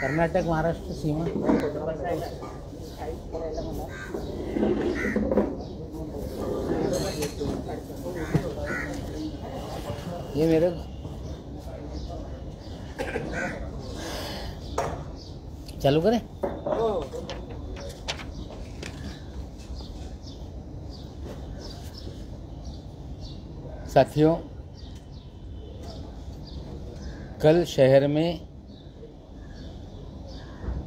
कर्नाटक महाराष्ट्र सीमा. ये मेरे चालू करें? साथियों कल शहर में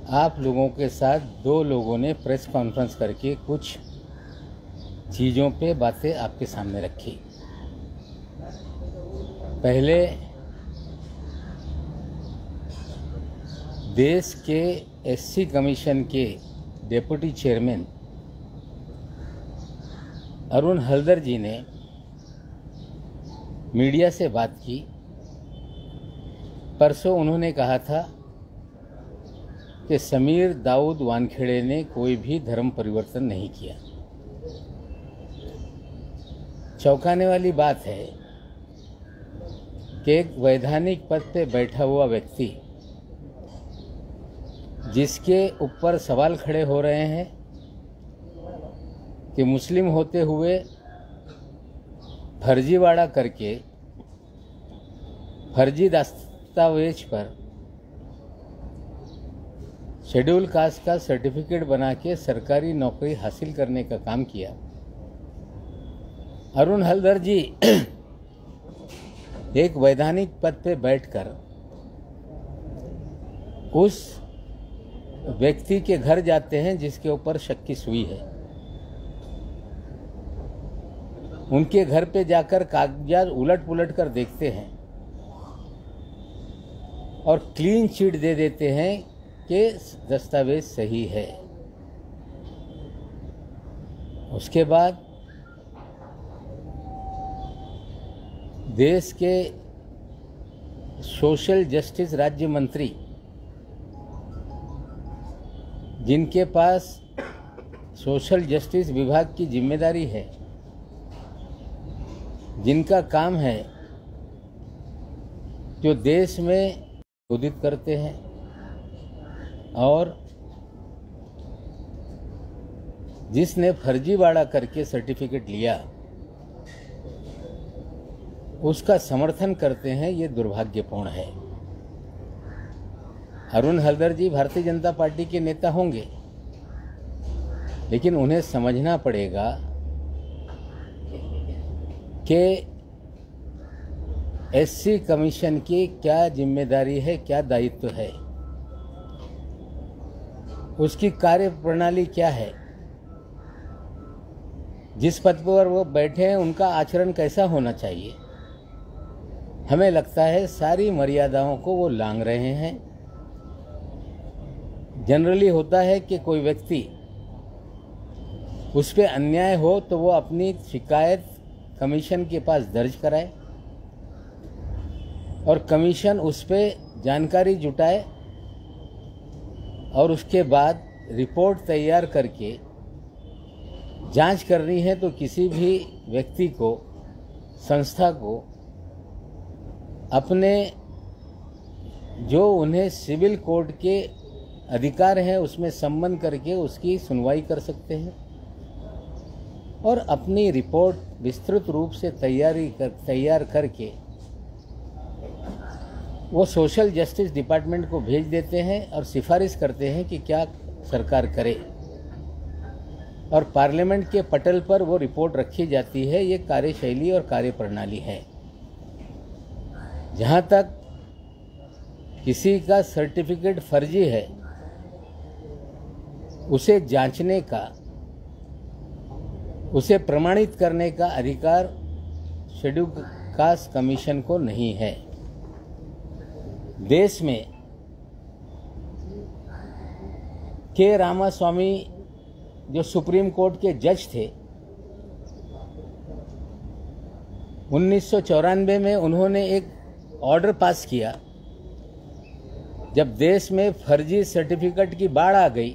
आप लोगों के साथ दो लोगों ने प्रेस कॉन्फ्रेंस करके कुछ चीज़ों पे बातें आपके सामने रखी। पहले, देश के एससी कमीशन के डेप्यूटी चेयरमैन अरुण हल्दर जी ने मीडिया से बात की। परसों उन्होंने कहा था कि समीर दाऊद वानखेड़े ने कोई भी धर्म परिवर्तन नहीं किया। चौंकाने वाली बात है कि एक वैधानिक पद पर बैठा हुआ व्यक्ति जिसके ऊपर सवाल खड़े हो रहे हैं कि मुस्लिम होते हुए फर्जीवाड़ा करके फर्जी दस्तावेज़ पर शेड्यूल कास्ट का सर्टिफिकेट बना के सरकारी नौकरी हासिल करने का काम किया। अरुण हल्दर जी, एक वैधानिक पद पे बैठकर उस व्यक्ति के घर जाते हैं जिसके ऊपर शक की सुई है। उनके घर पे जाकर कागजात उलट पुलट कर देखते हैं। और क्लीन चिट दे देते हैं कि दस्तावेज़ सही है। उसके बाद देश के सोशल जस्टिस राज्य मंत्री, जिनके पास सोशल जस्टिस विभाग की ज़िम्मेदारी है, जिनका काम है जो देश में उदित करते हैं और जिसने फर्जीवाड़ा करके सर्टिफिकेट लिया, उसका समर्थन करते हैं, ये दुर्भाग्यपूर्ण है। अरुण हल्दर जी भारतीय जनता पार्टी के नेता होंगे, लेकिन उन्हें समझना पड़ेगा कि एससी कमीशन की क्या ज़िम्मेदारी है, क्या दायित्व है? उसकी कार्य प्रणाली क्या है? जिस पद पर वो बैठे हैं, उनका आचरण कैसा होना चाहिए? हमें लगता है सारी मर्यादाओं को वो लांग रहे हैं। जनरली होता है कि कोई व्यक्ति उस पर अन्याय हो तो वो अपनी शिकायत कमीशन के पास दर्ज कराए। और कमीशन उस पर जानकारी जुटाए और उसके बाद रिपोर्ट तैयार करके जाँच करनी है तो किसी भी व्यक्ति को, संस्था को, अपने जो उन्हें सिविल कोर्ट के अधिकार हैं उसमें संबंध करके उसकी सुनवाई कर सकते हैं और अपनी रिपोर्ट विस्तृत रूप से तैयारी कर, तैयार करके वो सोशल जस्टिस डिपार्टमेंट को भेज देते हैं और सिफारिश करते हैं कि क्या सरकार करे। और पार्लियामेंट के पटल पर वो रिपोर्ट रखी जाती है, ये कार्यशैली और कार्यप्रणाली है। जहाँ तक किसी का सर्टिफिकेट फर्जी है, उसे जांचने का, उसे प्रमाणित करने का अधिकार शेड्यूल कास्ट कमीशन को नहीं है। देश में के रामास्वामी जो सुप्रीम कोर्ट के जज थे, उन्नीस सौ चौरानबे में उन्होंने एक ऑर्डर पास किया। जब देश में फर्जी सर्टिफिकेट की बाढ़ आ गई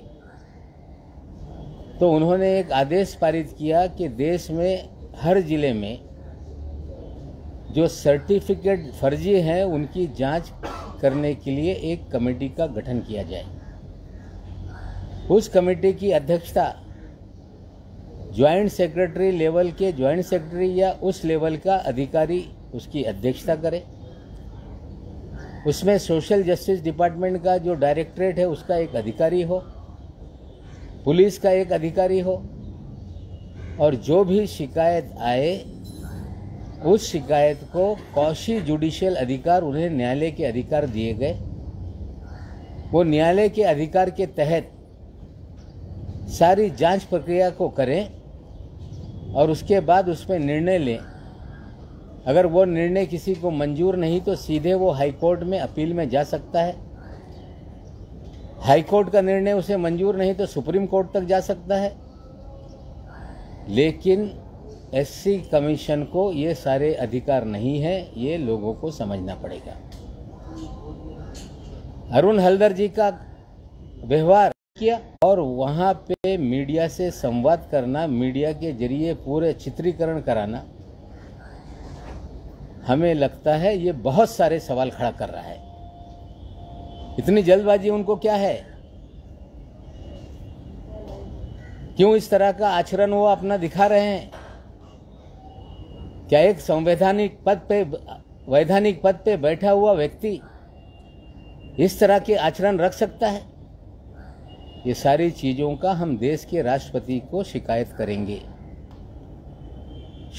तो उन्होंने एक आदेश पारित किया कि देश में, हर ज़िले में जो सर्टिफिकेट फर्जी हैं, उनकी जाँच करने के लिए एक कमेटी का गठन किया जाए। उस कमेटी की अध्यक्षता ज्वाइंट सेक्रेटरी लेवल के ज्वाइंट सेक्रेटरी या उस लेवल का अधिकारी उसकी अध्यक्षता करे। उसमें सोशल जस्टिस डिपार्टमेंट का जो डायरेक्टरेट है उसका एक अधिकारी हो, पुलिस का एक अधिकारी हो, और जो भी शिकायत आए उस शिकायत को कौशी जुडिशियल अधिकार, उन्हें न्यायालय के अधिकार दिए गए। वो न्यायालय के अधिकार के तहत सारी जाँच प्रक्रिया को करें और उसके बाद उसमें निर्णय लें। अगर वो निर्णय किसी को मंजूर नहीं तो सीधे वो हाईकोर्ट में अपील में जा सकता है। हाईकोर्ट का निर्णय उसे मंजूर नहीं तो सुप्रीम कोर्ट तक जा सकता है। लेकिन एससी कमीशन को ये सारे अधिकार नहीं है, ये लोगों को समझना पड़ेगा। अरुण हल्दर जी का व्यवहार किया और वहाँ पे मीडिया से संवाद करना, मीडिया के ज़रिए पूरे चित्रीकरण कराना, हमें लगता है ये बहुत सारे सवाल खड़ा कर रहा है। इतनी जल्दबाजी उनको क्या है? क्यों इस तरह का आचरण वो अपना दिखा रहे हैं? क्या एक संवैधानिक पद पे, वैधानिक पद पे बैठा हुआ व्यक्ति इस तरह के आचरण रख सकता है? ये सारी चीज़ों का हम देश के राष्ट्रपति को शिकायत करेंगे।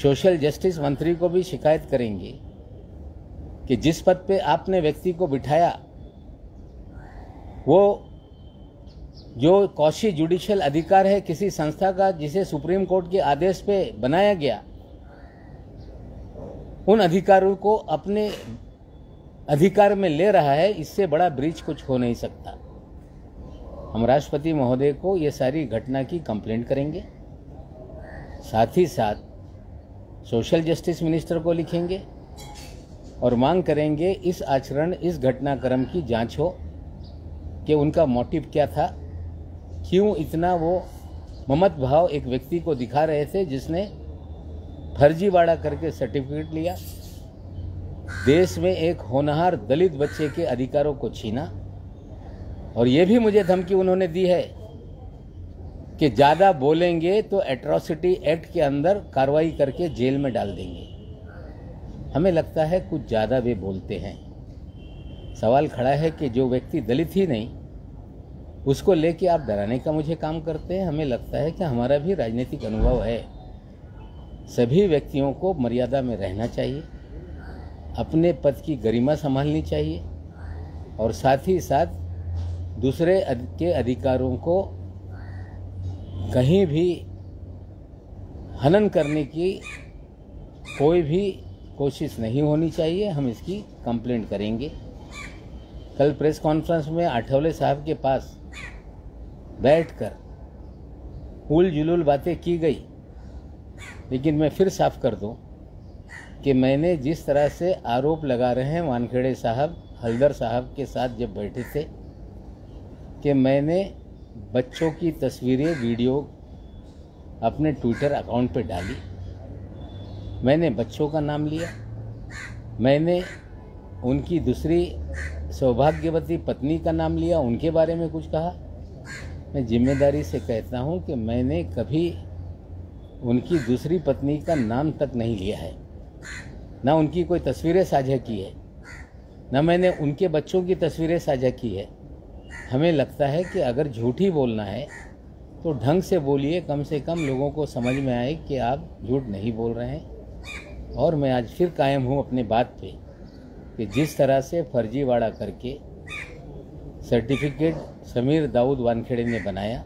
सोशल जस्टिस मंत्री को भी शिकायत करेंगे कि जिस पद पे आपने व्यक्ति को बिठाया, वो जो कौशी जुडिशियल अधिकार है किसी संस्था का, जिसे सुप्रीम कोर्ट के आदेश पे बनाया गया उन अधिकारों को अपने अधिकार में ले रहा है, इससे बड़ा ब्रिज कुछ हो नहीं सकता। हम राष्ट्रपति महोदय को ये सारी घटना की कंप्लेंट करेंगे। साथ ही साथ सोशल जस्टिस मिनिस्टर को लिखेंगे और मांग करेंगे इस आचरण, इस घटनाक्रम की जाँच हो कि उनका मोटिव क्या था। क्यों इतना वो ममत भाव एक व्यक्ति को दिखा रहे थे जिसने फर्जीवाड़ा करके सर्टिफिकेट लिया। देश में एक होनहार दलित बच्चे के अधिकारों को छीना। और ये भी मुझे धमकी उन्होंने दी है कि ज़्यादा बोलेंगे तो एट्रॉसिटी एक्ट के अंदर कार्रवाई करके जेल में डाल देंगे। हमें लगता है कुछ ज़्यादा वे बोलते हैं। सवाल खड़ा है कि जो व्यक्ति दलित ही नहीं, उसको लेके आप डराने का मुझे काम करते हैं? हमें लगता है कि हमारा भी राजनीतिक अनुभव है। सभी व्यक्तियों को मर्यादा में रहना चाहिए, अपने पद की गरिमा संभालनी चाहिए और साथ ही साथ दूसरे के अधिकारों को कहीं भी हनन करने की कोई भी कोशिश नहीं होनी चाहिए, हम इसकी कंप्लेंट करेंगे। कल प्रेस कॉन्फ्रेंस में आठवले साहब के पास बैठकर उल जुलूल बातें की गई। लेकिन मैं फिर साफ़ कर दूँ कि मैंने जिस तरह से आरोप लगा रहे हैं वानखेड़े साहब, हल्दर साहब के साथ जब बैठे थे कि मैंने बच्चों की तस्वीरें, वीडियो अपने ट्विटर अकाउंट पर डाली। मैंने बच्चों का नाम लिया। मैंने उनकी दूसरी सौभाग्यवती पत्नी का नाम लिया, उनके बारे में कुछ कहा। मैं ज़िम्मेदारी से कहता हूँ कि मैंने कभी उनकी दूसरी पत्नी का नाम तक नहीं लिया है। ना उनकी कोई तस्वीरें साझा की है, न मैंने उनके बच्चों की तस्वीरें साझा की है। हमें लगता है कि अगर झूठी बोलना है तो ढंग से बोलिए, कम से कम लोगों को समझ में आए कि आप झूठ नहीं बोल रहे हैं। और मैं आज फिर कायम हूँ अपने बात पे कि जिस तरह से फर्जीवाड़ा करके सर्टिफिकेट समीर दाऊद वानखेड़े ने बनाया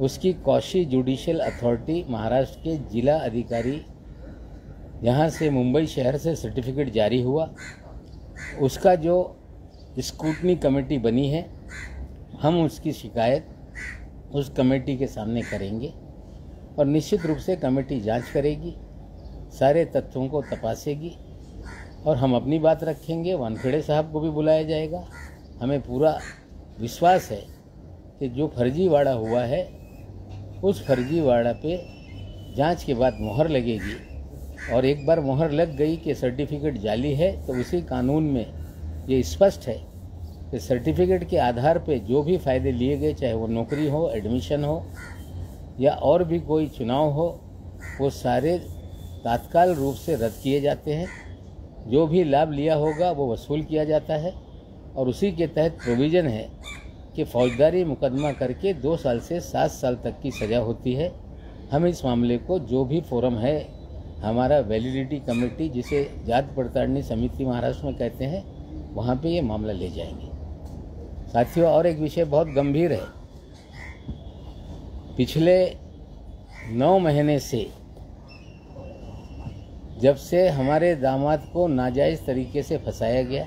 उसकी कौशी जुडिशियल अथॉरिटी महाराष्ट्र के जिला अधिकारी यहाँ से मुंबई शहर से सर्टिफिकेट जारी हुआ। उसका जो स्कूटनी कमेटी बनी है, हम उसकी शिकायत उस कमेटी के सामने करेंगे और निश्चित रूप से कमेटी जाँच करेगी, सारे तथ्यों को तपासेगी और हम अपनी बात रखेंगे। वानखेड़े साहब को भी बुलाया जाएगा। हमें पूरा विश्वास है कि जो फर्जीवाड़ा हुआ है उस फर्जीवाड़ा पे जाँच के बाद मोहर लगेगी। और एक बार मोहर लग गई कि सर्टिफिकेट जाली है तो उसी कानून में ये स्पष्ट है कि सर्टिफिकेट के आधार पे जो भी फ़ायदे लिए गए, चाहे वो नौकरी हो, एडमिशन हो, या और भी कोई चुनाव हो, वो सारे तात्काल रूप से रद्द किए जाते हैं। जो भी लाभ लिया होगा, वो वसूल किया जाता है और उसी के तहत प्रोविज़न है। कि फौजदारी मुकदमा करके दो साल से सात साल तक की सज़ा होती है। हम इस मामले को जो भी फोरम है, हमारा वैलिडिटी कमेटी जिसे जात पड़ताड़नी समिति महाराष्ट्र में कहते हैं, वहाँ पे ये मामला ले जाएँगे। साथियों, और एक विषय बहुत गंभीर है। पिछले नौ महीने से, जब से हमारे दामाद को नाजायज़ तरीके से फंसाया गया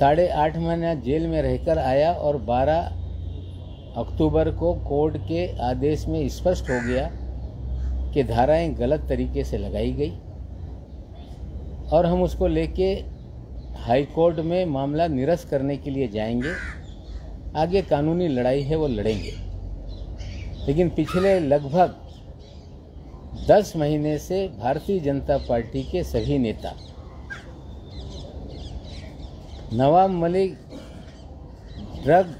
साढ़े आठ महीना जेल में रहकर आया और बारह अक्टूबर को कोर्ट के आदेश में स्पष्ट हो गया कि धाराएँ गलत तरीके से लगाई गई और हम उसको लेके हाई कोर्ट में मामला निरस्त करने के लिए जाएँगे। आगे कानूनी लड़ाई है, वो लड़ेंगे। लेकिन पिछले लगभग दस महीने से भारतीय जनता पार्टी के सभी नेता नवाब मलिक ड्रग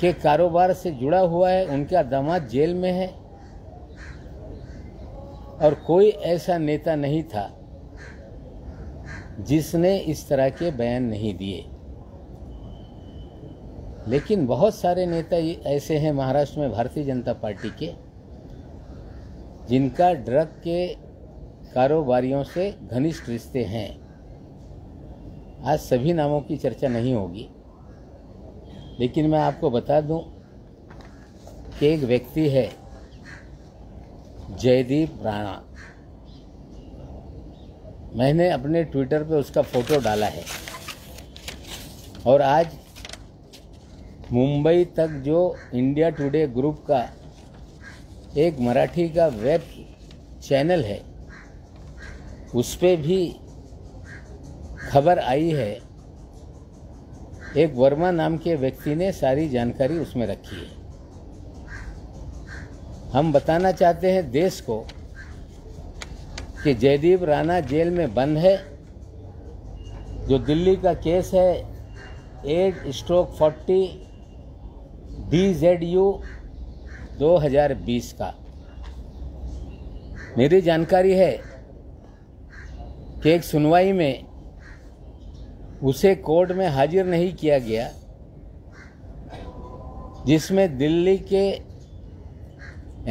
के कारोबार से जुड़ा हुआ है, उनका दामाद जेल में है और कोई ऐसा नेता नहीं था जिसने इस तरह के बयान नहीं दिए। लेकिन बहुत सारे नेता ऐसे हैं महाराष्ट्र में, भारतीय जनता पार्टी के, जिनका ड्रग के कारोबारियों से घनिष्ठ रिश्ते हैं। आज सभी नामों की चर्चा नहीं होगी। लेकिन मैं आपको बता दूँ कि एक व्यक्ति है, जयदीप राणा। मैंने अपने ट्विटर पे उसका फ़ोटो डाला है। और आज मुंबई तक जो इंडिया टुडे ग्रुप का एक मराठी का वेब चैनल है, उस पर भी खबर आई है, एक वर्मा नाम के व्यक्ति ने सारी जानकारी उसमें रखी है। हम बताना चाहते हैं देश को कि जयदीप राणा जेल में बंद है, जो दिल्ली का केस है eight stroke forty D Z U दो हज़ार बीस का। मेरी जानकारी है कि एक सुनवाई में उसे कोर्ट में हाजिर नहीं किया गया, जिसमें दिल्ली के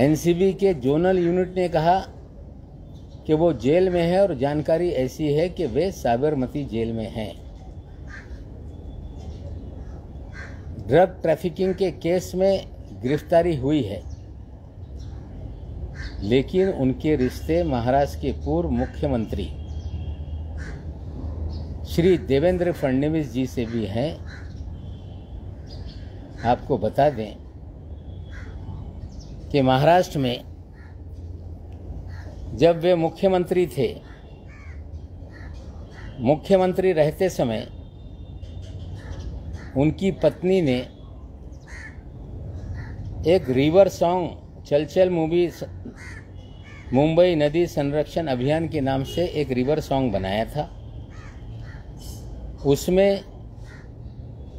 एनसीबी के जोनल यूनिट ने कहा कि वो जेल में है और जानकारी ऐसी है कि वे साबरमती जेल में हैं। ड्रग ट्रैफिकिंग के केस में गिरफ्तारी हुई है, लेकिन उनके रिश्ते महाराष्ट्र के पूर्व मुख्यमंत्री श्री देवेंद्र फडणवीस जी से भी हैं। आपको बता दें कि महाराष्ट्र में जब वे मुख्यमंत्री थे, मुख्यमंत्री रहते समय उनकी पत्नी ने एक रिवर सॉन्ग, चल चल मूवी मुंबई नदी संरक्षण अभियान के नाम से एक रिवर सॉन्ग बनाया था। उसमें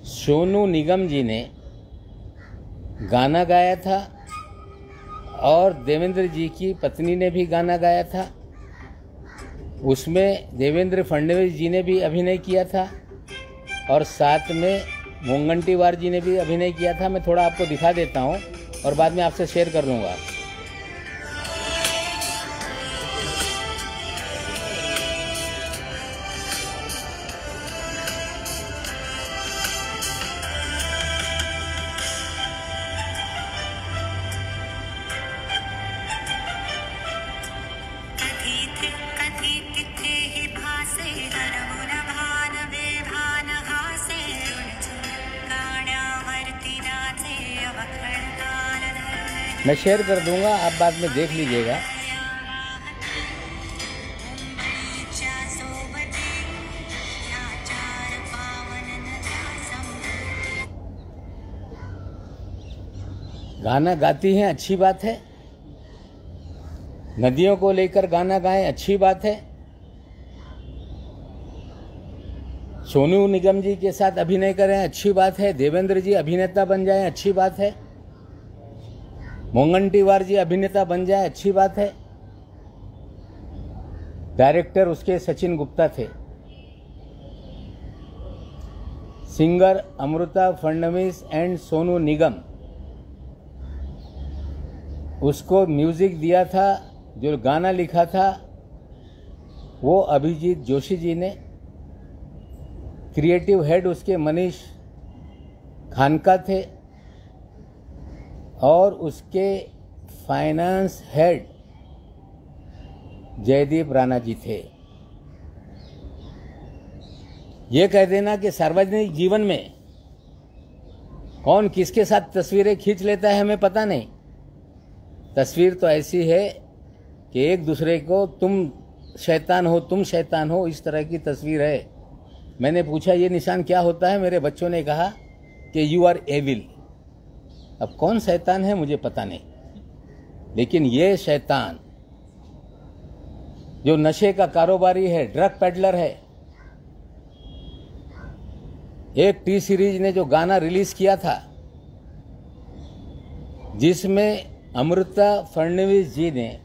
सोनू निगम जी ने गाना गाया था और देवेंद्र जी की पत्नी ने भी गाना गाया था। उसमें देवेंद्र फडणवीस जी ने भी अभिनय किया था और साथ में मोंगंटीवार जी ने भी अभिनय किया था। मैं थोड़ा आपको दिखा देता हूँ और बाद में आपसे शेयर कर लूँगा। मैं शेयर कर दूँगा, आप बाद में देख लीजिएगा। गाना गाती हैं, अच्छी बात है। नदियों को लेकर गाना गाएँ, अच्छी बात है। सोनू निगम जी के साथ अभिनय करें, अच्छी बात है। देवेंद्र जी अभिनेता बन जाएँ, अच्छी बात है। मोंगन टिवार जी अभिनेता बन जाए, अच्छी बात है। डायरेक्टर उसके सचिन गुप्ता थे। Singer Amrita Fadnavis and Sonu Nigam. उसको म्यूज़िक दिया था, जो गाना लिखा था, वो अभिजीत जोशी जी ने। क्रिएटिव हेड उसके मनीष खानका थे। और उसके फाइनेंस हेड जयदीप राणा जी थे। ये कह देना कि सार्वजनिक जीवन में कौन किसके साथ तस्वीरें खींच लेता है हमें पता नहीं। तस्वीर तो ऐसी है कि एक दूसरे को तुम शैतान हो, तुम शैतान हो, इस तरह की तस्वीर है। मैंने पूछा, ये निशान क्या होता है? मेरे बच्चों ने कहा कि यू आर एविल अब कौन शैतान है मुझे पता नहीं। लेकिन ये शैतान जो नशे का कारोबारी है ड्रग पेडलर है, एक टी सीरीज़ ने जो गाना रिलीज़ किया था, जिसमें अमृता फडणवीस जी ने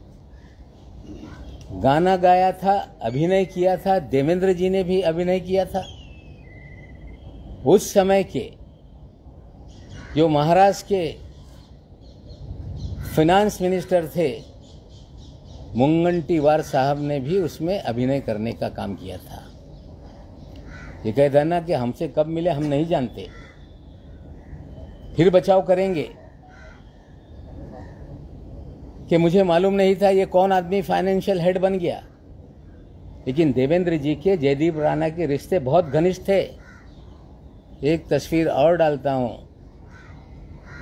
गाना गाया था, अभिनय किया था, देवेंद्र जी ने भी अभिनय किया था। उस समय के जो महाराष्ट्र के फिनांस मिनिस्टर थे, मुंगंटीवार साहब ने भी उसमें अभिनय करने का काम किया था। ये कह देना कि हमसे कब मिले हम नहीं जानते। फिर बचाव करेंगे। कि मुझे मालूम नहीं था ये कौन आदमी फाइनेंशियल हेड बन गया। लेकिन देवेंद्र जी के, जयदीप राणा के रिश्ते बहुत घनिष्ठ थे। एक तस्वीर और डालता हूँ।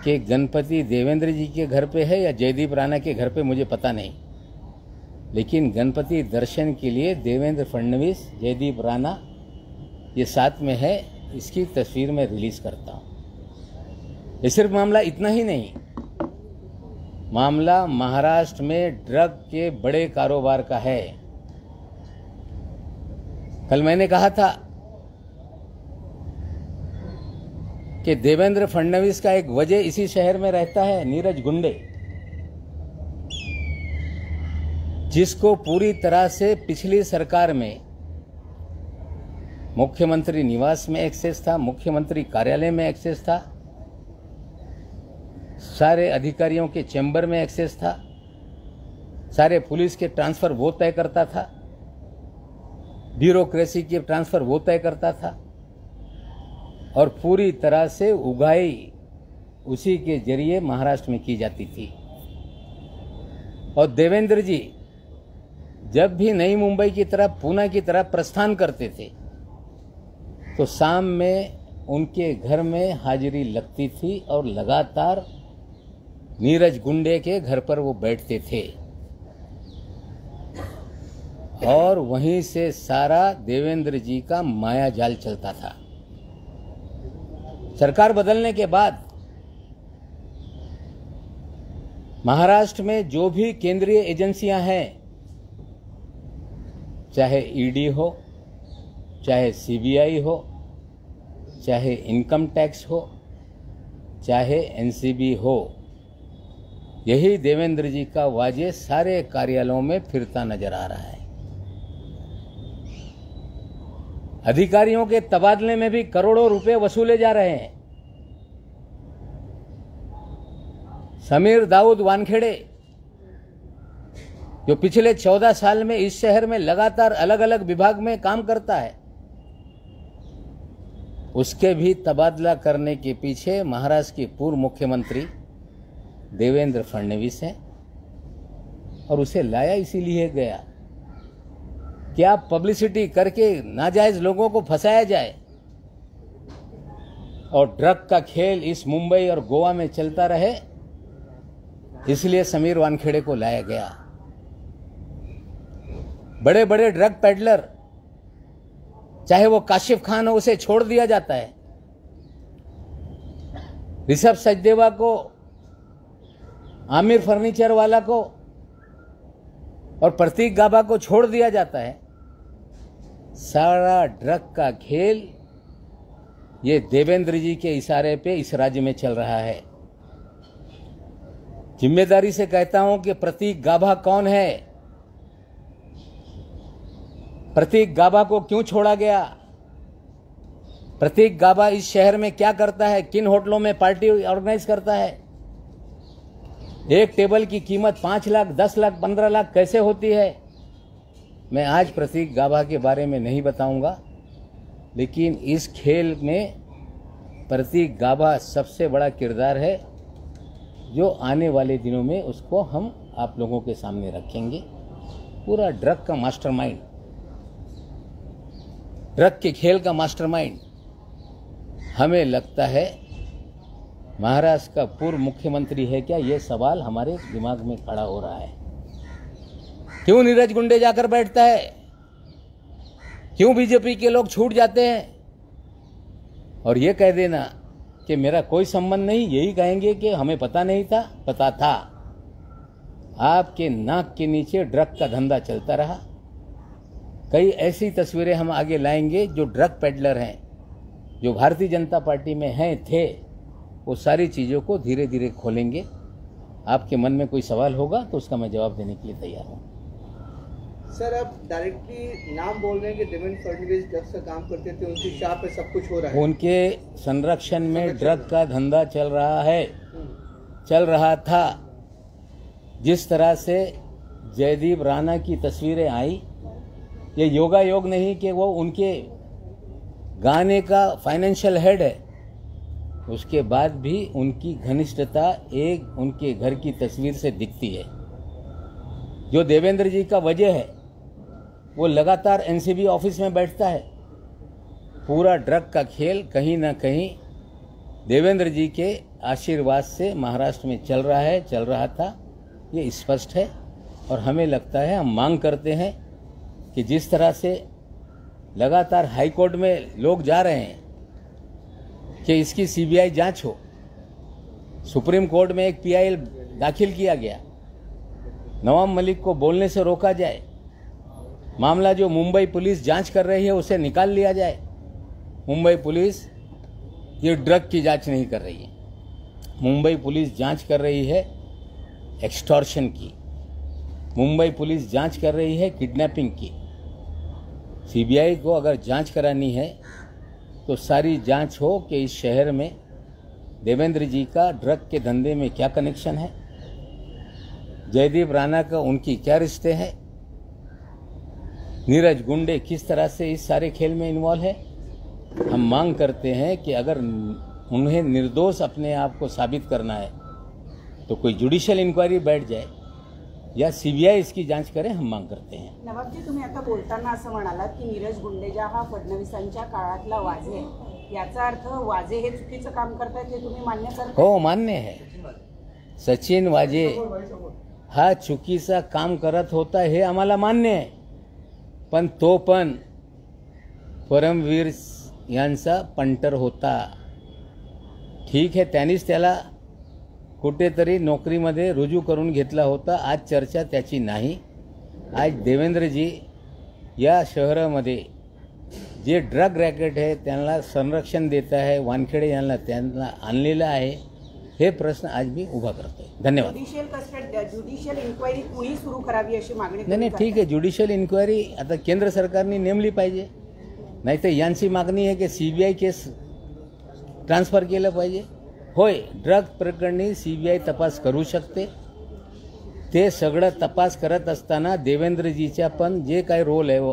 कि गणपति देवेंद्र जी के घर पे है या जयदीप राणा के घर पे, मुझे पता नहीं। लेकिन गणपति दर्शन के लिए देवेंद्र फडणवीस, जयदीप राणा, ये साथ में है, इसकी तस्वीर मैं रिलीज़ करता हूँ। ये सिर्फ़ मामला इतना ही नहीं, मामला महाराष्ट्र में ड्रग के बड़े कारोबार का है। कल मैंने कहा था कि देवेंद्र फडणवीस का एक वजह इसी शहर में रहता है, नीरज गुंडे। जिसको पूरी तरह से पिछली सरकार में मुख्यमंत्री निवास में एक्सेस था, मुख्यमंत्री कार्यालय में एक्सेस था, सारे अधिकारियों के चैम्बर में एक्सेस था, सारे पुलिस के ट्रांसफ़र वो तय करता था ब्यूरोक्रेसी के ट्रांसफ़र वो तय करता था। और पूरी तरह से उगाई उसी के ज़रिए महाराष्ट्र में की जाती थी। और देवेंद्र जी जब भी नई मुंबई की तरफ़ पूना की तरफ़ प्रस्थान करते थे तो शाम में उनके घर में हाजिरी लगती थी और लगातार नीरज गुंडे के घर पर वो बैठते थे। और वहीं से सारा देवेंद्र जी का माया जाल चलता था। सरकार बदलने के बाद महाराष्ट्र में जो भी केंद्रीय एजेंसियाँ हैं, चाहे ईडी हो, चाहे सीबीआई हो, चाहे इनकम टैक्स हो, चाहे एनसीबी हो, यही देवेंद्र जी का वाजे सारे कार्यालयों में फिरता नज़र आ रहा है। अधिकारियों के तबादले में भी करोड़ों रुपए वसूले जा रहे हैं। समीर दाऊद वानखेड़े, जो पिछले चौदह साल में इस शहर में लगातार अलग अलग विभाग में काम करता है, उसके भी तबादला करने के पीछे महाराष्ट्र के पूर्व मुख्यमंत्री देवेंद्र फडणवीस हैं और उसे लाया इसीलिए गया। कि आप पब्लिसिटी करके नाजायज लोगों को फंसाया जाए? और ड्रग का खेल इस मुंबई और गोवा में चलता रहे, इसलिए समीर वानखेड़े को लाया गया। बड़े बड़े ड्रग पेडलर, चाहे वो काशिफ खान हो, उसे छोड़ दिया जाता है। ऋषभ सचदेवा को, आमिर फर्नीचर वाला को और प्रतीक गाबा को छोड़ दिया जाता है। सारा ड्रग का खेल ये देवेंद्र जी के इशारे पे इस राज्य में चल रहा है। ज़िम्मेदारी से कहता हूँ कि प्रतीक गाभा कौन है? प्रतीक गाभा को क्यों छोड़ा गया? प्रतीक गाभा इस शहर में क्या करता है? किन होटलों में पार्टी ऑर्गेनाइज करता है? एक टेबल की कीमत पाँच लाख, दस लाख, पंद्रह लाख कैसे होती है? मैं आज प्रतीक गाभा के बारे में नहीं बताऊँगा, लेकिन इस खेल में प्रतीक गाभा सबसे बड़ा किरदार है, जो आने वाले दिनों में उसको हम आप लोगों के सामने रखेंगे। पूरा ड्रग का मास्टरमाइंड, ड्रग के खेल का मास्टरमाइंड हमें लगता है महाराष्ट्र का पूर्व मुख्यमंत्री है क्या? ये सवाल हमारे दिमाग में खड़ा हो रहा है। क्यों नीरज गुंडे जाकर बैठता है? क्यों बीजेपी के लोग छूट जाते हैं? और ये कह देना कि मेरा कोई संबंध नहीं, यही कहेंगे कि हमें पता नहीं था, पता था। आपके नाक के नीचे ड्रग का धंधा चलता रहा। कई ऐसी तस्वीरें हम आगे लाएँगे जो ड्रग पेडलर हैं, जो भारतीय जनता पार्टी में हैं, थे, वो सारी चीज़ों को धीरे धीरे खोलेंगे। आपके मन में कोई सवाल होगा तो उसका मैं जवाब देने के लिए तैयार हूँ। सर आप डायरेक्टली नाम बोल रहे हैं कि देवेंद्र फडणवीस ड्रग्स का काम करते थे उनकी शाह पे सब कुछ हो रहा है। उनके संरक्षण में ड्रग का धंधा चल रहा है। चल रहा था। जिस तरह से जयदीप राणा की तस्वीरें आई ये योगा योग नहीं कि वो उनके गाने का फाइनेंशियल हेड है। उसके बाद भी उनकी घनिष्ठता एक उनके घर की तस्वीर से दिखती है। जो देवेंद्र जी का वजह है वो लगातार एनसीबी ऑफ़िस में बैठता है। पूरा ड्रग का खेल कहीं ना कहीं देवेंद्र जी के आशीर्वाद से महाराष्ट्र में चल रहा है, चल रहा था। ये स्पष्ट है और हमें लगता है, हम मांग करते हैं कि जिस तरह से लगातार हाई कोर्ट में लोग जा रहे हैं, कि इसकी सीबीआई जाँच हो। सुप्रीम कोर्ट में एक पीआईएल दाखिल किया गया। नवाब मलिक को बोलने से रोका जाए। मामला जो मुंबई पुलिस जाँच कर रही है, उसे निकाल लिया जाए। मुंबई पुलिस ये ड्रग की जाँच नहीं कर रही है। मुंबई पुलिस जाँच कर रही है एक्सटॉर्शन की। मुंबई पुलिस जाँच कर रही है किडनैपिंग की। सीबीआई को अगर जाँच करानी है तो सारी जाँच हो कि इस शहर में देवेंद्र जी का ड्रग के धंधे में क्या कनेक्शन है? जयदीप राणा का उनकी क्या रिश्ते हैं? नीरज गुंडे किस तरह से इस सारे खेल में इन्वॉल्व है? हम मांग करते हैं कि अगर उन्हें निर्दोष अपने आप को साबित करना है तो कोई जुडिशियल इंक्वायरी बैठ जाए या सीबीआय इसकी जाँच करे हम मांग करते हैं। नवाबजी तुम्ही आता बोलताना असं म्हणालात की नीरज गुंडेजा हा फडणवीसांच्या काळातला वाजे आहे याचा अर्थ वाजे हे चुकीचं काम हे तुम्ही मान्य करता हो मान्य है सचिन वाजे हा चुकीचा काम करत होता हे आम्हाला मान्य आहे. पण तो पण परमवीर यांचा पंटर होता. ठीक आहे त्यांनीच त्याला कुठेतरी नोकरीमध्ये रुजू करून घेतला होता. आज चर्चा त्याची नाही. आज देवेंद्रजी या शहरामध्ये जे ड्रग रॅकेट आहे त्यांना संरक्षण देत आहे वानखेडे यांना त्यांना आणलेलं आहे. हे प्रश्न आज मी उभा करतोय. धन्यवाद. ज्युडिशियल कस्टडी ज्युडिशियल इन्क्वायरी कुणी सुरू करावी अशी मागणी नाही नाही ठीक आहे. ज्युडिशियल इन्क्वायरी आता केंद्र सरकारने नेमली पाहिजे. नाही तर यांची मागणी आहे की C B I case transfer केलं पाहिजे. होय ड्रग प्रकरणी सी बी आय तपास करू शकते. ते सगळं तपास करत असताना देवेंद्रजीच्या पण जे काय रोल आहे व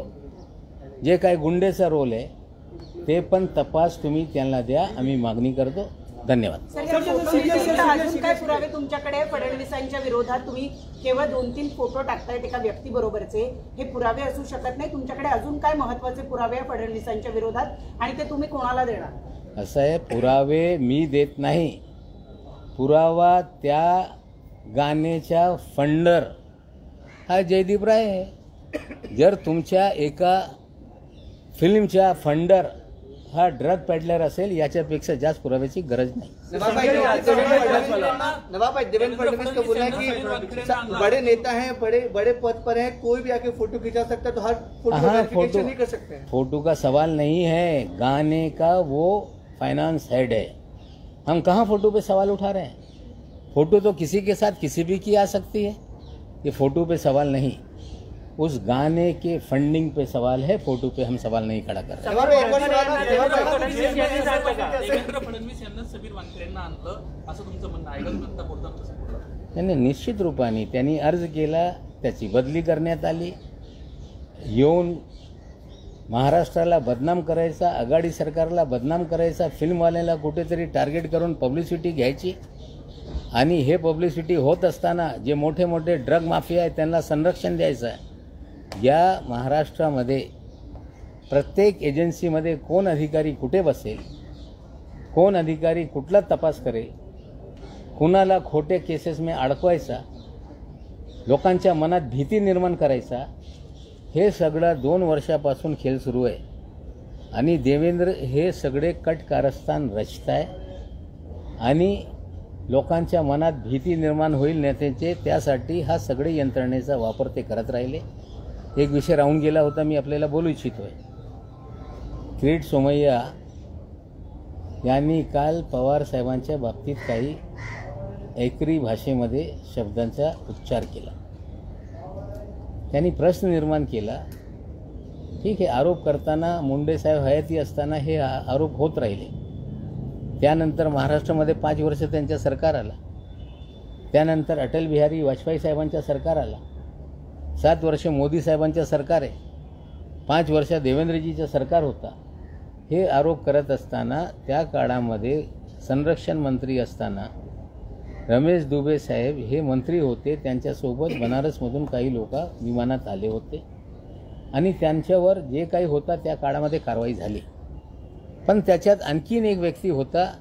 जे काय गुंडेचा रोल आहे ते पण तपास तुम्ही त्यांना द्या. आम्ही मागणी करतो. धन्यवाद. अजून काय पुरावे तुमच्याकडे? फडणवीसांच्या विरोधात तुम्ही केवळ दोन तीन फोटो टाकतायत एका व्यक्तीबरोबरचे. हे पुरावे असू शकत नाही. तुमच्याकडे अजून काय महत्त्वाचे पुरावे आहे फडणवीसांच्या विरोधात? आणि ते तुम्ही कोणाला देणार? असं आहे पुरावे मी देत नाही. पुरावा त्या गाण्याच्या फंडर. हा जयदीप राय आहे. जर तुमच्या एका फिल्मच्या फंडर हा ड्रग पॅडलर असेल याच्यापेक्षा जास्त पुराव्याची गरज नाही. नवाब भाई देवेंद्र फडणवीस का बोलना है कि बड़े नेता हैं बड़े बड़े पद पर हैं कोई भी आके फ़ोटो खिंचा सकता है तो हर फ़ोटो हाँ, फोटो- नहीं कर सकते हैं। फ़ोटो का सवाल नहीं है गाने का वो फाइनेंस हेड है। हम कहाँ फ़ोटो पे सवाल उठा रहे हैं? फ़ोटो तो किसी के साथ किसी भी की आ सकती है ये फ़ोटो पे सवाल नहीं। उस गाने के फंडिंग पे सवाल है फोटो पे हम सवाल नहीं खड़ा कर रहे त्यांनी निश्चित रूपाने त्यांनी अर्ज केला त्याची बदली करण्यात आली. येऊन महाराष्ट्राला बदनाम करायचा आघाडी सरकारला बदनाम करायचा फिल्मवाल्याला कुठेतरी टार्गेट करून पब्लिसिटी घ्यायची. आणि हे पब्लिसिटी होत असताना जे मोठे मोठे ड्रग माफिया आहेत त्यांना संरक्षण द्यायचं आहे. या महाराष्ट्रामध्ये प्रत्येक एजन्सीमध्ये कोण अधिकारी कुठे बसेल कोण अधिकारी कुठला तपास करेल कुणाला खोटे केसेसमध्ये अडकवायचा लोकांच्या मनात भीती निर्माण करायचा हे सगळं दोन वर्षापासून खेळ सुरू आहे. आणि देवेंद्र हे सगळे कट कारस्थान रचत आहे आणि लोकांच्या मनात भीती निर्माण होईल नेत्याचे त्यासाठी हा सगळे यंत्रणेचा वापर ते करत राहिले. एक विषय राहून गेला होता मी आपल्याला बोलू इच्छितोय. किरीट सोमय्या यांनी काल पवार साहेबांच्या बाबतीत काही एकरी भाषेमध्ये शब्दांचा उच्चार केला. त्यांनी प्रश्न निर्माण केला ठीक आहे आरोप करताना मुंडे साहेब हयाती असताना हे आरोप होत राहिले. त्यानंतर महाराष्ट्रामध्ये पाच वर्ष त्यांच्या सरकार आला. त्यानंतर अटल बिहारी वाजपेयी साहेबांच्या सरकार आला. सात वर्ष मोदी साहेबांच्या सरकार आहे. पाच वर्ष देवेंद्रजीचं सरकार होता. हे आरोप करत असताना त्या काळामध्ये संरक्षण मंत्री असताना रमेश दुबे साहेब हे मंत्री होते. त्यांच्यासोबत बनारसमधून काही लोक विमानात आले होते. आणि त्यांच्यावर जे काही होता त्या काळामध्ये कारवाई झाली. पण त्याच्यात आणखीन एक व्यक्ती होता.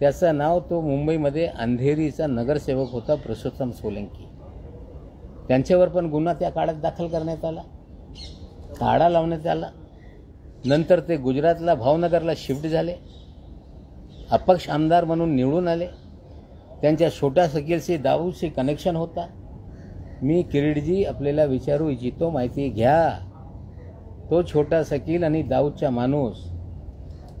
त्याचं नाव तो मुंबईमध्ये अंधेरीचा नगरसेवक होता पुरुषोत्तम सोलंकी. त्यांच्यावर पण गुन्हा त्या काळात दाखल करण्यात आला. ताडा लावण्यात आला. नंतर ते गुजरातला भावनगरला शिफ्ट झाले. अपक्ष आमदार म्हणून निवडून आले. त्यांच्या छोट्या सखीलशी दाऊदशी कनेक्शन होता. मी किरीटजी आपल्याला विचारू इच्छितो माहिती घ्या. तो छोटा सकील आणि दाऊदचा माणूस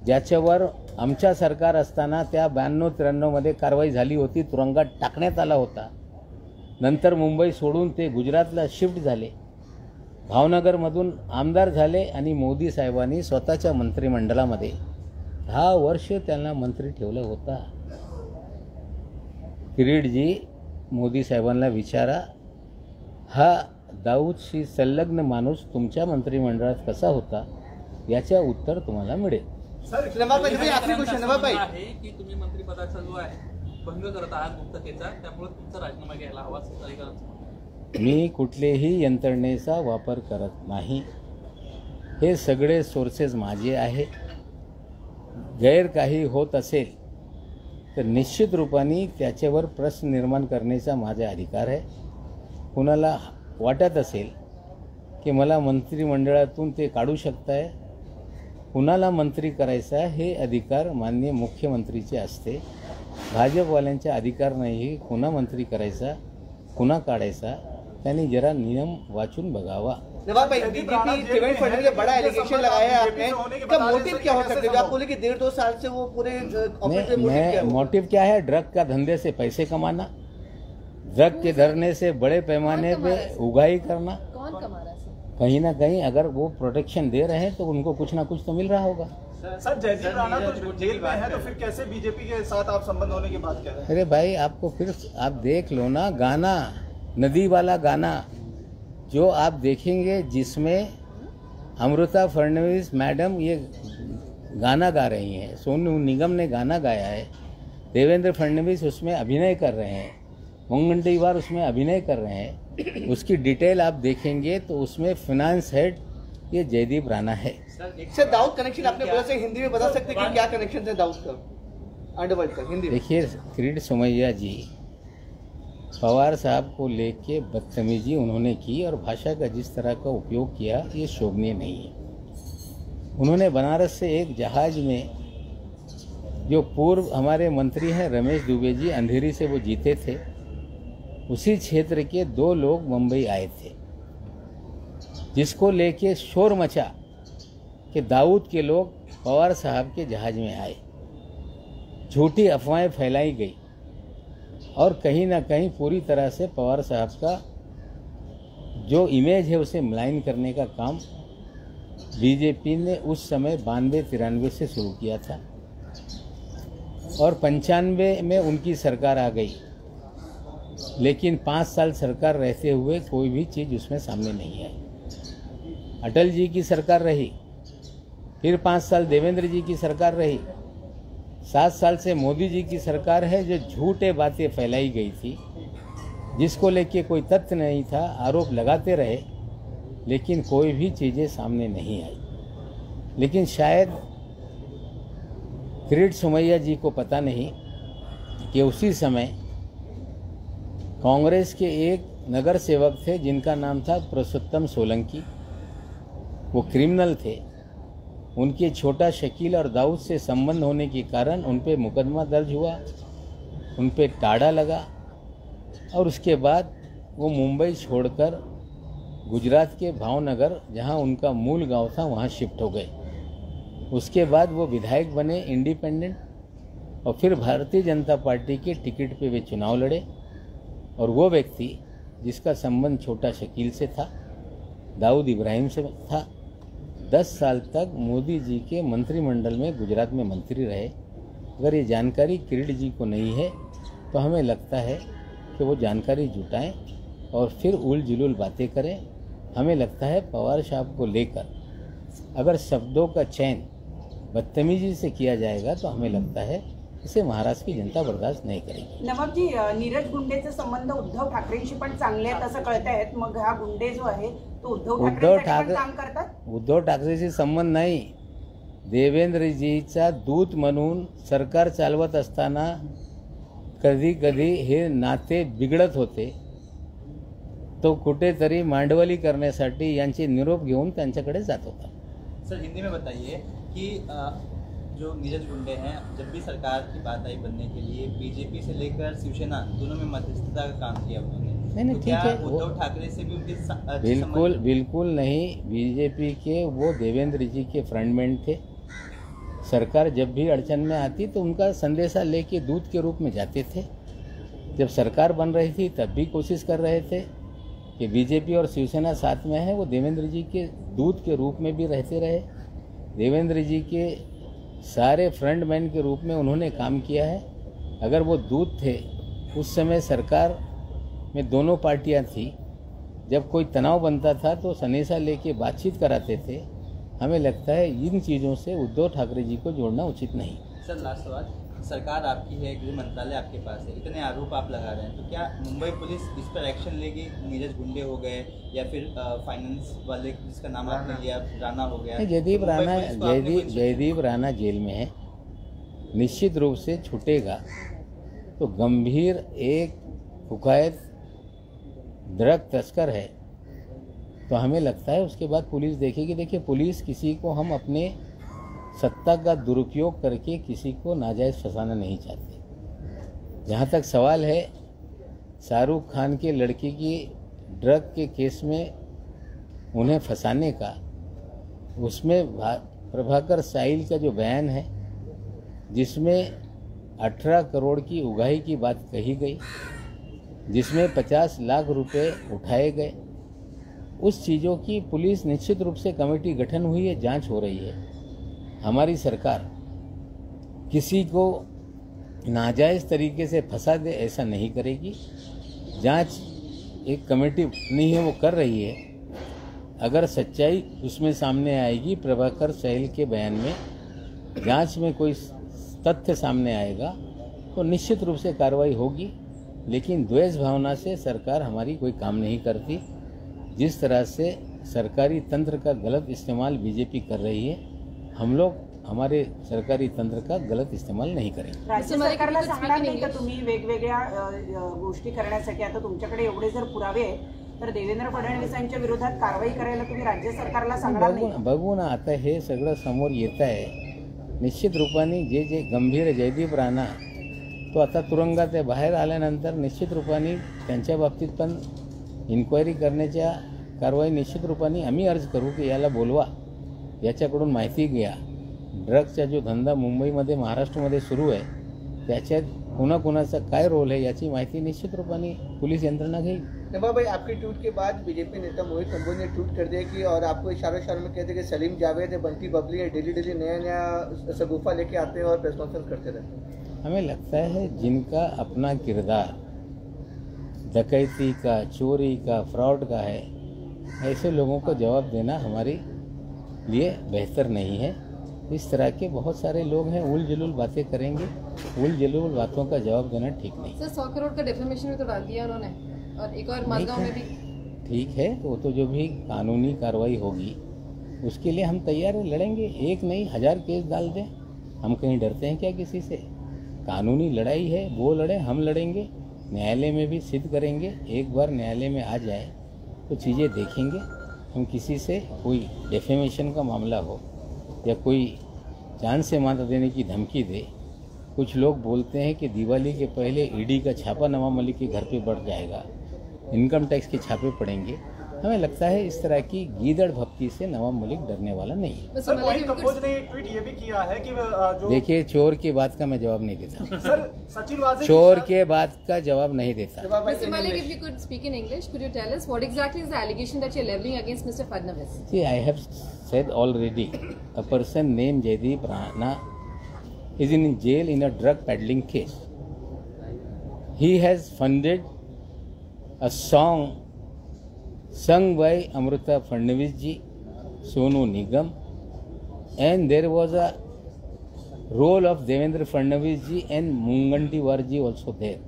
ज्याच्यावर आमच्या सरकार असताना त्या ब्याण्णव त्र्याण्णवमध्ये कारवाई झाली होती तुरुंगात टाकण्यात आला होता. नंतर मुंबई सोडून ते गुजरातला शिफ्ट झाले. भावनगरमधून आमदार झाले आणि मोदी साहेबांनी स्वतःच्या मंत्रिमंडळामध्ये. दहा वर्ष त्यांना मंत्री ठेवलं होता. किरीटजी मोदी साहेबांना विचारा हा दाऊदशी संलग्न माणूस तुमच्या मंत्रिमंडळात कसा होता? याच्या उत्तर तुम्हाला मिळेल. आखिरी आहे की तुम्ही मंत्रिपदाचा जो आहे भंग करत आहात गुप्ततेचा त्यामुळे तुमचा राजीनामा घ्यायला हवा मी कुठलेही यंत्रणेचा वापर करत नाही. हे सगळे सोर्सेस माझे आहे. गैर काही होत असेल तर निश्चित रूपाने त्याच्यावर प्रश्न निर्माण करण्याचा माझा अधिकार आहे. कुणाला वाटत असेल की मला मंत्रिमंडळातून ते काढू शकताय कुणाला मंत्री करायचा हे अधिकार मान्य मुख्यमंत्रीचे असते. भाजपवाल्यांचा अधिकार नाही कुणा मंत्री करायचा कुणा काढायचा त्यांनी जरा नियम वाचून बघावा. नवाब भाई बीजेपी देवेंद्र फडणवीस ने बड़ा एलिगेशन लगाया है आपने। इसका मोटिव क्या हो सकता है? आप बोले कि डेढ़ दो साल से वो पूरे मोटिव क्या मैं है? मोटिव क्या है? ड्रग का धंधे से पैसे कमाना ड्रग के धरने से बड़े पैमाने पे उगाही करना। कौन कमा रहा है कहीं ना कहीं अगर वो प्रोटेक्शन दे रहे हैं तो उनको कुछ ना कुछ तो मिल रहा होगा। सर जयदीप राणा तो जेल में है तो फिर कैसे बीजेपी के साथ आप संबंध होने की बात कर? रहे हैं अरे भाई आपको फिर आप देख लो ना गाना नदी वाला गाना जो आप देखेंगे जिसमें अमृता फडणवीस मैडम ये गाना गा रही हैं सोनू निगम ने गाना गाया है देवेंद्र फडणवीस उसमें अभिनय कर रहे हैं मुंगंटीवार उसमें अभिनय कर रहे हैं उसकी डिटेल आप देखेंगे तो उसमें फिनांस हेड ये जयदीप राणा है। सर दाऊद कनेक्शन आपने बोला सर हिंदी में बता सकते हैं कि क्या कनेक्शन है दाऊद का? अंडरवर्ल्ड का हिंदी देखिए किरीट सोमैया जी पवार साहब को लेके बदतमीजी उन्होंने की और भाषा का जिस तरह का उपयोग किया ये शोभनीय नहीं है। उन्होंने बनारस से एक जहाज़ में जो पूर्व हमारे मंत्री हैं रमेश दुबे जी अंधेरी से वो जीते थे उसी क्षेत्र के दो लोग मुंबई आए थे जिसको लेके शोर मचा। कि दाऊद के लोग पवार साहब के जहाज़ में आए। झूठी अफवाहें फैलाई गई और कहीं ना कहीं पूरी तरह से पवार साहब का जो इमेज है उसे मलाइन करने का काम बीजेपी ने उस समय बानवे तिरानवे से शुरू किया था और पंचानवे में उनकी सरकार आ गई। लेकिन पाँच साल सरकार रहते हुए कोई भी चीज़ उसमें सामने नहीं आई। अटल जी की सरकार रही फिर पाँच साल देवेंद्र जी की सरकार रही। सात साल से मोदी जी की सरकार है जो झूठे बातें फैलाई गई थी, जिसको लेके कोई तथ्य नहीं था, आरोप लगाते रहे, लेकिन कोई भी चीज़ें सामने नहीं आई। लेकिन शायद किरीट सुमैया जी को पता नहीं कि उसी समय कांग्रेस के एक नगर सेवक थे, जिनका नाम था पुरुषोत्तम सोलंकी। वो क्रिमिनल थे। उनके छोटा शकील और दाऊद से संबंध होने के कारण उन पे मुकदमा दर्ज हुआ उन पे टाड़ा लगा और उसके बाद वो मुंबई छोड़कर गुजरात के भावनगर, जहाँ उनका मूल गाँव था, वहाँ शिफ्ट हो गए। उसके बाद वो विधायक बने, इंडिपेंडेंट, और फिर भारतीय जनता पार्टी के टिकट पे वे चुनाव लड़े और वो व्यक्ति, जिसका संबंध छोटा शकील से था, दाऊद इब्राहिम से था दस साल तक मोदी जी के मंत्रिमंडल में गुजरात में मंत्री रहे। अगर ये जानकारी किरीट जी को नहीं है तो हमें लगता है कि वो जानकारी जुटाएँ और फिर उल जुलूल बातें करें। हमें लगता है पवार साहब को लेकर अगर शब्दों का चयन बदतमीजी से किया जाएगा तो हमें लगता है इसे महाराष्ट्र की जनता बर्दाश्त नाही करेगी। नवाबजी अं, नीरज गुंडेचे संबंध उद्धव ठाकरेंशी पण चांगले मग हा गुंडे जो तो उद्धव ठाकरे ठाकरे काम करतात? उद्धव ठाकरेशी संबंध नाही. देवेंद्रजीचा दूत म्हणून सरकार चालवत असताना कधी कधी हे नाते बिघडत होते. तो कुठेतरी मांडवली करण्यासाठी यांचे निरोप घेऊन त्यांच्याकडे जात होता. सर हिंदी में बताइए कि जो नीरज गुंडे हैं जब भी सरकार की बात आई बनने के लिए बीजेपी से लेकर शिवसेना दोनों में मध्यस्थता का काम किया उन्होंने नहीं, नहीं, तो ठीक है, वो- उद्धव ठाकरे से भी उनके बिल्कुल बिल्कुल नहीं। बीजेपी के वो देवेंद्र जी के फ्रंटमैन थे। सरकार जब भी अड़चन में आती तो उनका संदेशा लेके दूत के रूप में जाते थे। जब सरकार बन रही थी तब भी कोशिश कर रहे थे कि बीजेपी और शिवसेना साथ में है। वो देवेंद्र जी के दूत के रूप में भी रहते रहे। देवेंद्र जी के सारे फ्रंटमैन के रूप में उन्होंने काम किया है। अगर वो दूत थे उस समय सरकार में दोनों पार्टियाँ थी। जब कोई तनाव बनता था तो सनेसा लेके बातचीत कराते थे। हमें लगता है इन चीज़ों से उद्धव ठाकरे जी को जोड़ना उचित नहीं। सर लास्ट सवाल। सरकार आपकी है गृह मंत्रालय आपके पास है। इतने आरोप आप लगा रहे हैं तो क्या मुंबई पुलिस इस पर एक्शन लेगी? नीरज गुंडे हो गए या फिर फाइनेंस वाले जिसका नाम आपने लिया राणा हो गया। जयदीप तो राणा जयदीप जयदीप राणा जेल में है। निश्चित रूप से छूटेगा। तो गंभीर एक हुकायत ड्रग तस्कर है तो हमें लगता है उसके बाद पुलिस देखेगी, देखिए पुलिस किसी को हम अपने सत्ता का दुरुपयोग करके किसी को नाजायज़ फंसाना नहीं चाहते। जहाँ तक सवाल है, शाहरुख खान के लड़के की ड्रग के केस में उन्हें फंसाने का, उसमें प्रभाकर साहिल का जो बयान है, जिसमें 18 करोड़ की उगाही की बात कही गई जिसमें 50 लाख रुपए उठाए गए। उस चीज़ों की पुलिस निश्चित रूप से कमेटी गठन हुई है, जाँच हो रही है। हमारी सरकार किसी को नाजायज़ तरीके से फंसा दे, ऐसा नहीं करेगी। जाँच एक कमेटी नहीं है, वो कर रही है। अगर सच्चाई उसमें सामने आएगी, प्रभाकर सहल के बयान में जाँच में कोई तथ्य सामने आएगा तो निश्चित रूप से कार्रवाई होगी। लेकिन द्वेष भावना से सरकार हमारी कोई काम नहीं करती। जिस तरह से सरकारी तंत्र का गलत इस्तेमाल बीजेपी कर रही है हम लोग हमारे सरकारी तंत्र का गलत इस्तेमाल नहीं करेंगे। राज्य. सरकारला सांगणार नाही का तुम्ही वेगवेगळ्या गोष्टी करण्यासाठी? आता तुमच्याकडे एवढे जर पुरावे तर देवेंद्र फडणवीसांच्या विरोधात कारवाई करायला तुम्ही राज्य सरकारला सांगणार नाही. ना बघू ना आता हे सगळं समोर येत आहे. निश्चित रूपाने जे जे गंभीर जयदीप राणा तो आता तुरुंगात आहे. बाहेर आल्यानंतर निश्चित रूपाने त्यांच्या बाबतीत पण इन्क्वायरी करण्याच्या कारवाई निश्चित रूपाने आम्ही अर्ज करू की याला बोलवा. याच्याकडून माहिती घ्या. ड्रग्सचा जो धंदा मुंबईमध्ये महाराष्ट्रामध्ये सुरू आहे त्याच्यात कुणाकुणाचा काय रोल है याची माहिती निश्चित रूपाने पोलीस यंत्रणा घेईल. नवा भाई आपके ट्वीट के बाद बीजेपी नेता मोहित कंबोज ने ट्वीट कर दिया कि और आपको इशारों इशारों में कहते कि सलीम जावेद है बंटी बबली है डेली डेली नया नया सगुफा लेके आते हैं और प्रेस कॉन्फ्रेंस करते रहते हैं। हमें लगता है जिनका अपना किरदार डकैती का चोरी का फ्रॉड का है ऐसे लोगों को जवाब देना हमारे लिए बेहतर नहीं है। इस तरह के बहुत सारे लोग हैं उल जुलूल बातें करेंगे उल जुलूल बातों का जवाब देना ठीक नहीं। सर सौ करोड़ का डेफेमेशन में तो डाल दिया उन्होंने और एक और मालगांव में भी। ठीक है वो तो जो भी कानूनी कार्रवाई होगी उसके लिए हम तैयार हैं लड़ेंगे। एक नहीं हज़ार केस डाल दें। हम कहीं डरते हैं क्या किसी से? कानूनी लड़ाई है, वो लड़े, हम लड़ेंगे, न्यायालय में भी सिद्ध करेंगे, एक बार न्यायालय में आ जाए तो चीज़ें देखेंगे, हम किसी से कोई डेफेमेशन का मामला हो, या कोई जान से माता देने की धमकी दे, कुछ लोग बोलते हैं कि दिवाली के पहले ईडी का छापा नवाब मलिक के घर पे बढ़ जाएगा इनकम टैक्स के छापे पड़ेंगे हमें लगता है इस तरह की गीदड़ भक्ति से नवाब मलिक डरने वाला नहीं सर, ने ट्वीट ये भी किया है कि जो देखिए चोर के बात का मैं जवाब नहीं देता। सर सचिन चोर के बात का जवाब नहीं देता। Already a person name Jaideep Rana is in jail in a drug peddling case he has funded a song sung by Amrita Fadnavis ji, Sonu Nigam, and there was a role of Devendra Fadnavis ji and Munganti Varji also there.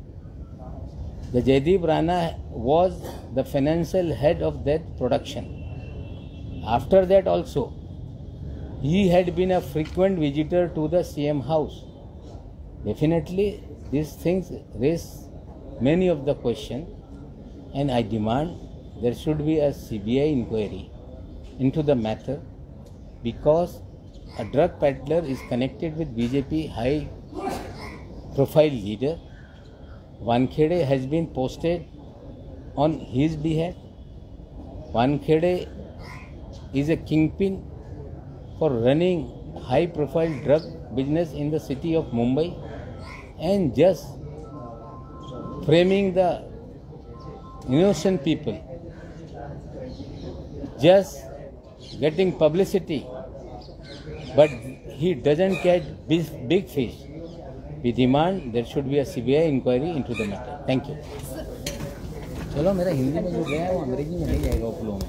The Jaideep Rana was the financial head of that production. After that also, he had been a frequent visitor to the CM house. Definitely, these things raise many of the questions, and I demand there should be a CBI inquiry into the matter because a drug peddler is connected with BJP high profile leader. Wankhede has been posted on his behalf. Wankhede is a kingpin for running high profile drug business in the city of Mumbai and just framing the innocent people just getting publicity but he doesn't catch big, big fish we demand there should be a CBI inquiry into the matter thank you चलो मेरा हिंदी में जो गया है वो अंग्रेजी में नहीं जाएगा उपलों में